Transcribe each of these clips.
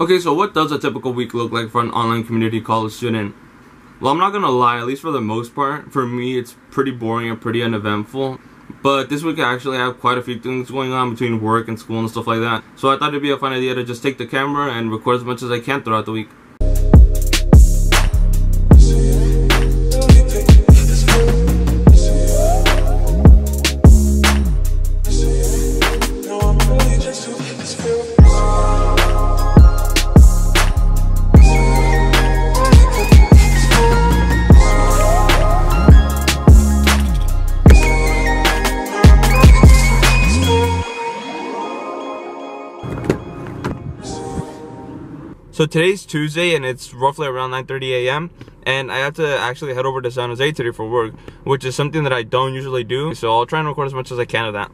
Okay, so what does a typical week look like for an online community college student? Well, I'm not gonna lie, at least for the most part, for me it's pretty boring and pretty uneventful. But this week I actually have quite a few things going on between work and school and stuff like that. So I thought it'd be a fun idea to just take the camera and record as much as I can throughout the week. So today's Tuesday and it's roughly around 9:30 a.m. and I have to actually head over to San Jose today for work, which is something that I don't usually do. So I'll try and record as much as I can of that.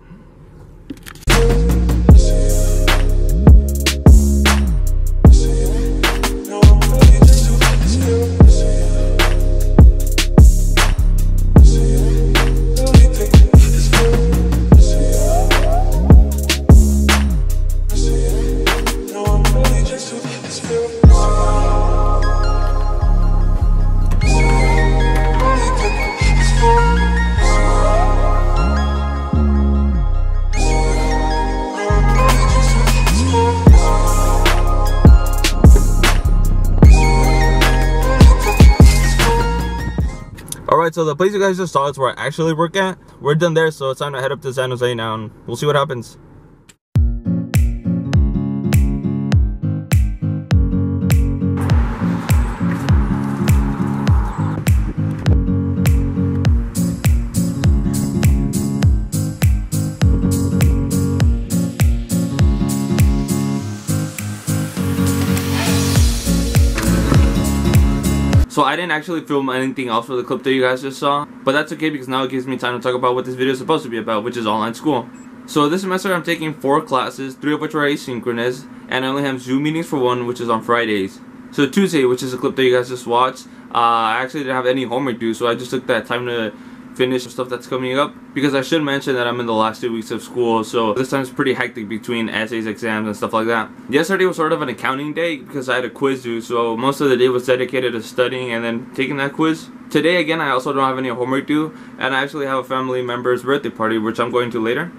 So the place you guys just saw is where I actually work at. We're done there, so it's time to head up to San Jose now and we'll see what happens. So I didn't actually film anything else for the clip that you guys just saw, but that's okay because now it gives me time to talk about what this video is supposed to be about, which is online school. So this semester I'm taking four classes, three of which are asynchronous, and I only have Zoom meetings for one, which is on Fridays. So Tuesday, which is a clip that you guys just watched, uh, I actually didn't have any homework due, so I just took that time to finish stuff that's coming up because I should mention that I'm in the last two weeks of school so this time's pretty hectic between essays exams and stuff like that. Yesterday was sort of an accounting day because I had a quiz due so most of the day was dedicated to studying and then taking that quiz. Today again I also don't have any homework due and I actually have a family member's birthday party which I'm going to later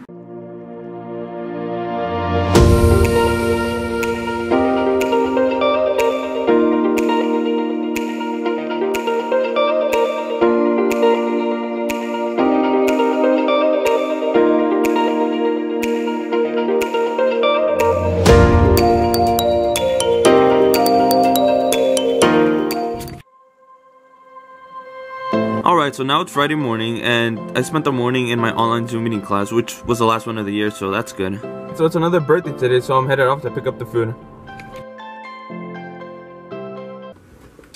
Alright, so now it's Friday morning, and I spent the morning in my online Zoom meeting class, which was the last one of the year, so that's good. So it's another birthday today, so I'm headed off to pick up the food.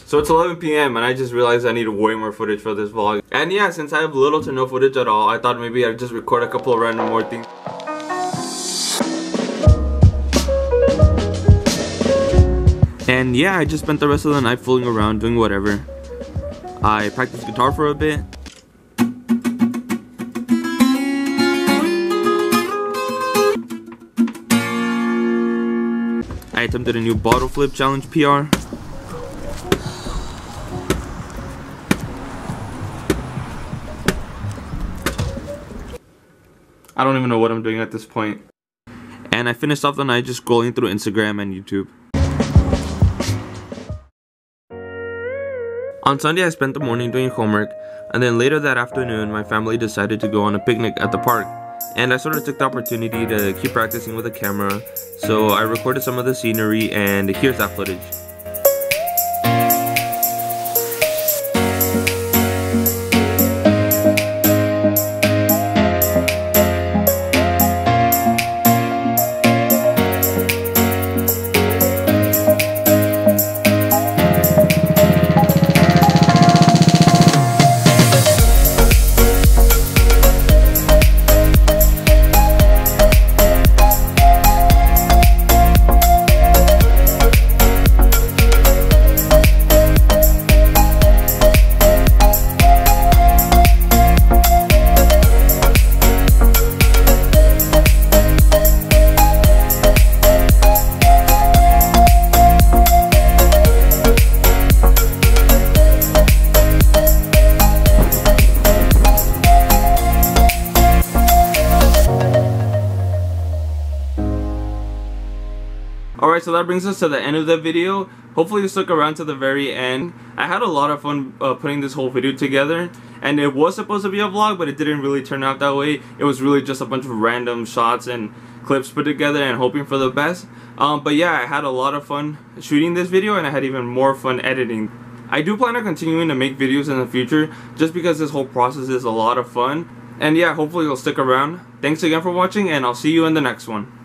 So it's 11 p.m. and I just realized I need way more footage for this vlog. And yeah, since I have little to no footage at all, I thought maybe I'd just record a couple of random more things. And yeah, I just spent the rest of the night fooling around, doing whatever. I practiced guitar for a bit. I attempted a new bottle flip challenge PR. I don't even know what I'm doing at this point. And I finished off the night just scrolling through Instagram and YouTube. On Sunday, I spent the morning doing homework, and then later that afternoon, my family decided to go on a picnic at the park. And I sort of took the opportunity to keep practicing with the camera, so I recorded some of the scenery, and here's that footage. Alright, so that brings us to the end of the video. Hopefully you stuck around to the very end. I had a lot of fun uh, putting this whole video together. And it was supposed to be a vlog, but it didn't really turn out that way. It was really just a bunch of random shots and clips put together and hoping for the best. Um, but yeah, I had a lot of fun shooting this video and I had even more fun editing. I do plan on continuing to make videos in the future just because this whole process is a lot of fun. And yeah, hopefully you'll stick around. Thanks again for watching and I'll see you in the next one.